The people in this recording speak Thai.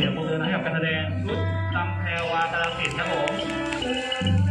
เสียงปรบมือให้กับการแสดงชุดตำแพรวากาลสินธุ์ครับผม